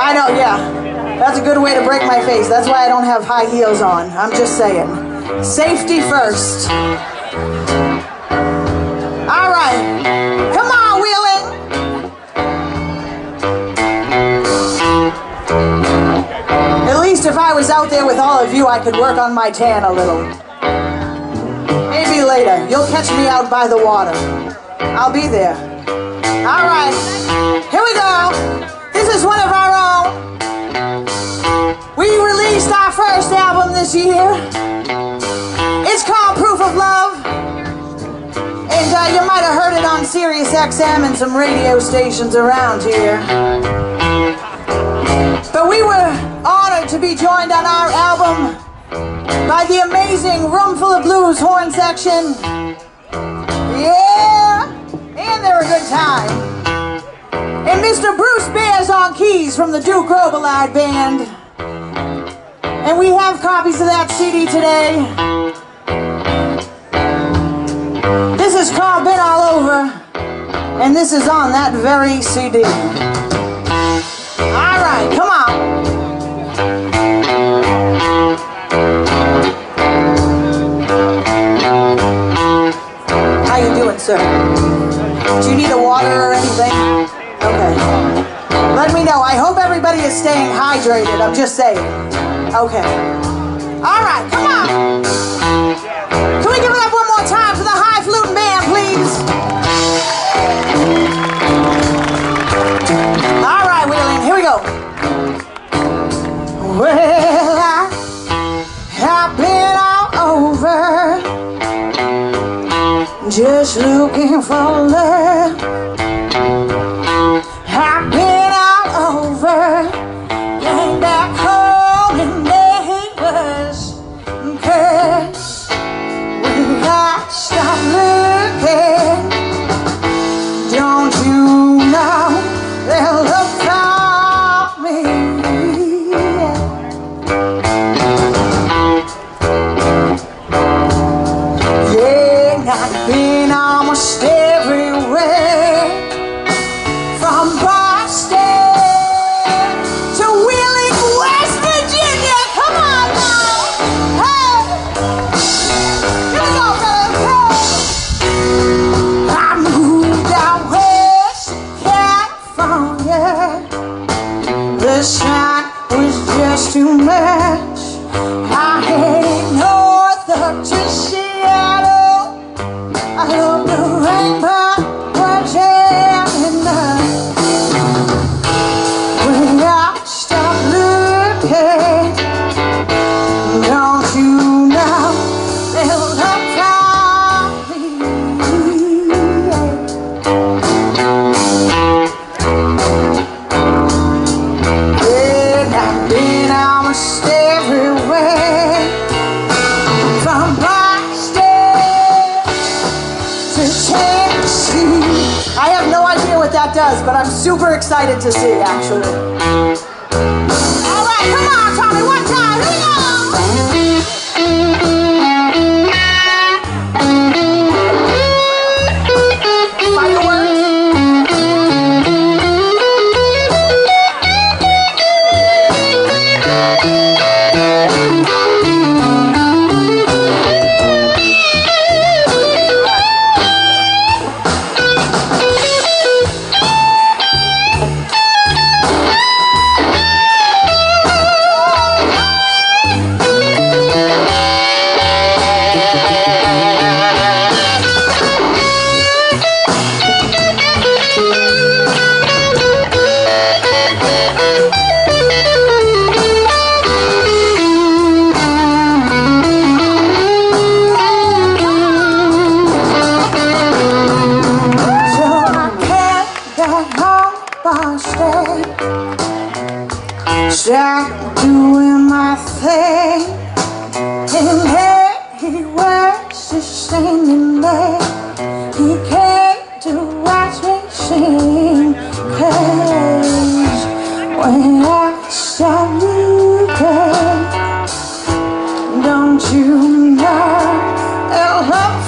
I know, yeah. That's a good way to break my face. That's why I don't have high heels on. I'm just saying. Safety first. All right. Come on, Wheeling. At least if I was out there with all of you, I could work on my tan a little. Maybe later. You'll catch me out by the water. I'll be there. All right. Here we go. This is one of our own. We released our first album this year. It's called Proof of Love. And uh, you might have heard it on Sirius XM and some radio stations around here. But we were honored to be joined on our album by the amazing Roomful of Blues horn section. Yeah, and they're a good time. And Mr. Bruce Bears on keys from the Duke Robillard Band. And we have copies of that CD today. This is called Been All Over, and this is on that very CD. All right, come on. How you doing, sir? Do you need a water or anything? Okay. Let me know. I hope everybody is staying hydrated. I'm just saying. Okay. All right, come on. Can we give it up one more time for the High Falutin band, please? All right, Wheeling, here we go. Well, I have been all over, just looking for love. To Tennessee. I have no idea what that does, but I'm super excited to see, actually. Doing my thing. And there he just standing there. He came to watch me sing. Cause when I start looking, don't you know it'll look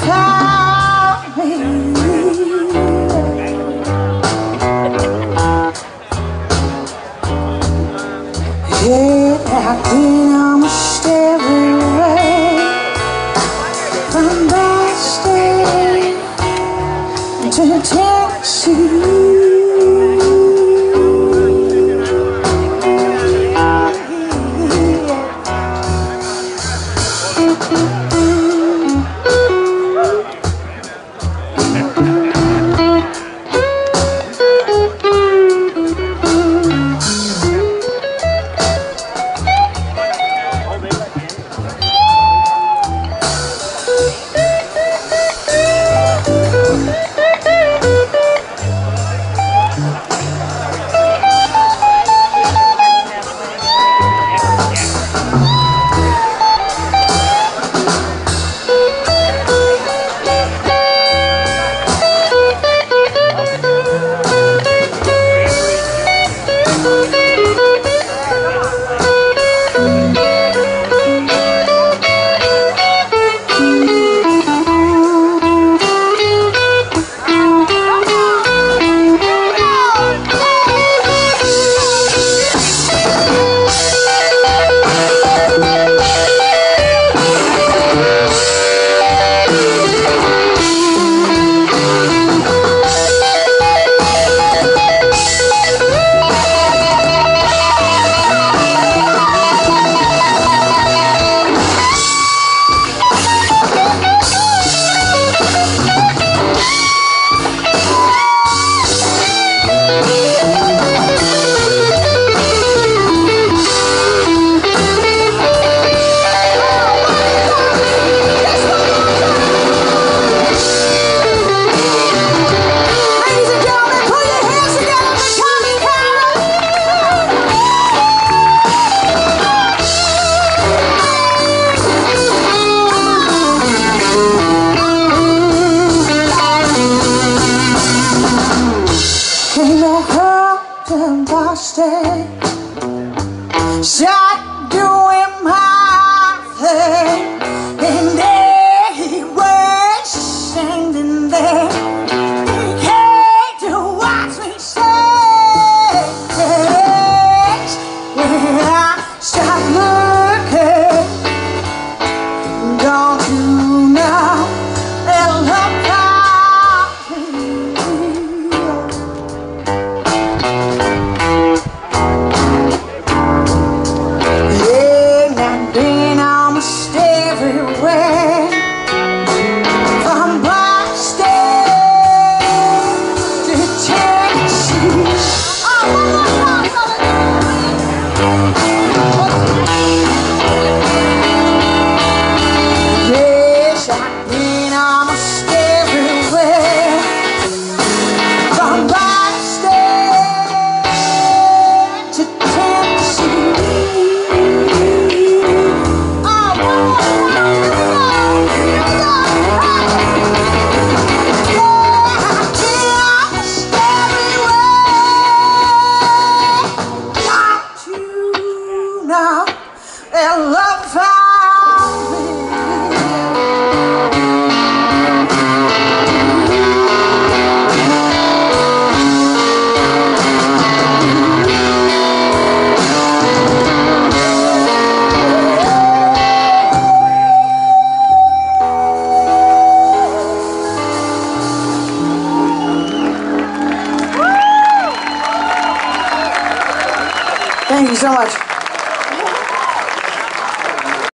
so much.